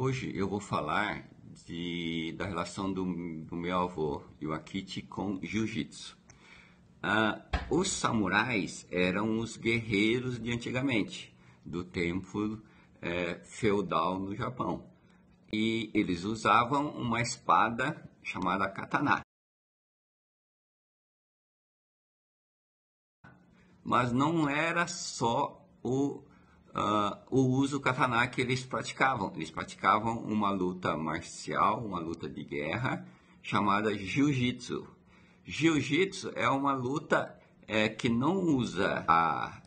Hoje eu vou falar de, da relação do, do meu avô Iwakichi com jiu-jitsu. Ah, os samurais eram os guerreiros de antigamente, do tempo é, feudal no Japão. E eles usavam uma espada chamada katana. Mas não era só o uh, o uso katana que eles praticavam. Eles praticavam uma luta marcial, uma luta de guerra, chamada jiu-jitsu. Jiu-jitsu é uma luta é, que não usa a,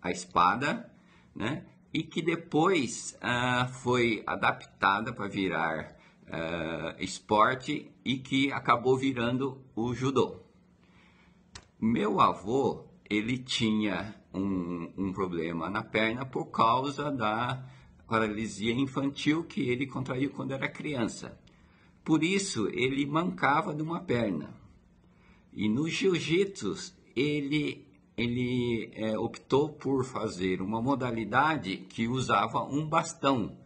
a espada, né? E que depois uh, foi adaptada para virar uh, esporte e que acabou virando o judô. Meu avô, ele tinha um, um problema na perna por causa da paralisia infantil que ele contraiu quando era criança. Por isso, ele mancava de uma perna. E no jiu-jitsu, ele, ele é, optou por fazer uma modalidade que usava um bastão.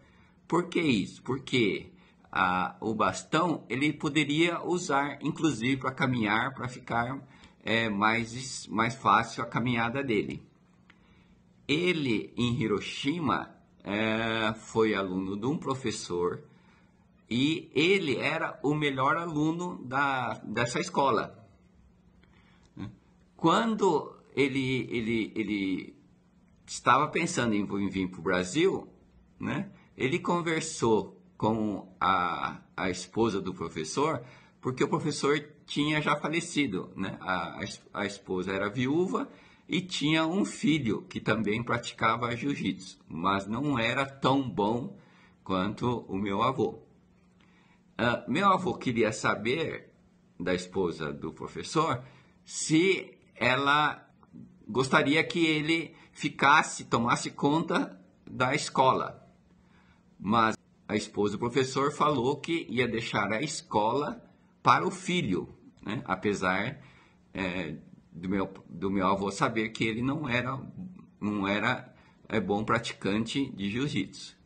Por que isso? Porque a, o bastão ele poderia usar, inclusive, para caminhar, para ficar é, mais, mais fácil a caminhada dele. Ele, em Hiroshima, é, foi aluno de um professor e ele era o melhor aluno da, dessa escola. Quando ele, ele, ele estava pensando em, vir para o Brasil, né, ele conversou com a, a esposa do professor, porque o professor tinha já falecido. Né? A, a, esposa era viúva e tinha um filho que também praticava jiu-jitsu, mas não era tão bom quanto o meu avô. Uh, meu avô queria saber da esposa do professor se ela gostaria que ele ficasse, tomasse conta da escola. Mas a esposa do professor falou que ia deixar a escola para o filho, né? apesar é, do meu, do meu avô saber que ele não era, não era é, bom praticante de jiu-jitsu.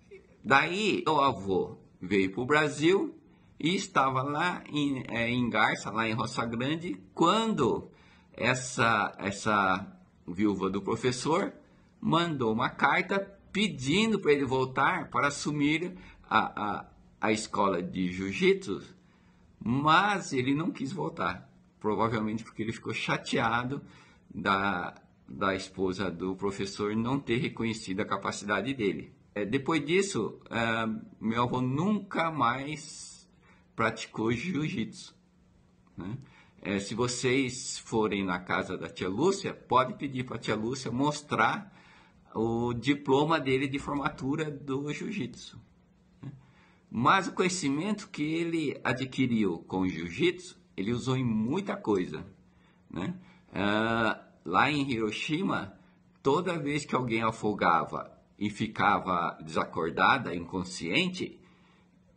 Daí, o avô veio para o Brasil e estava lá em, é, em Garça, lá em Roça Grande, quando essa, essa viúva do professor mandou uma carta pedindo para ele voltar para assumir a, a, a escola de jiu-jitsu, mas ele não quis voltar provavelmente porque ele ficou chateado da, da esposa do professor não ter reconhecido a capacidade dele. É, depois disso, é, meu avô nunca mais praticou jiu-jitsu. Né? É, se vocês forem na casa da tia Lúcia, pode pedir para a tia Lúcia mostrar o diploma dele de formatura do jiu-jitsu. Mas o conhecimento que ele adquiriu com o jiu-jitsu ele usou em muita coisa. Né? Uh, lá em Hiroshima, toda vez que alguém afogava e ficava desacordada, inconsciente,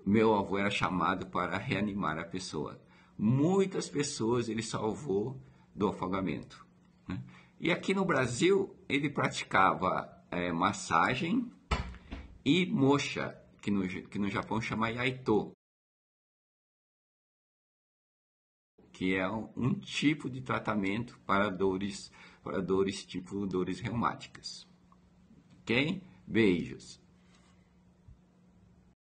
meu avô era chamado para reanimar a pessoa. Muitas pessoas ele salvou do afogamento. Né? E aqui no Brasil, ele praticava é, massagem e mocha, que no, que no Japão chama yaito, que é um tipo de tratamento para dores, para dores tipo dores reumáticas. Ok? Beijos.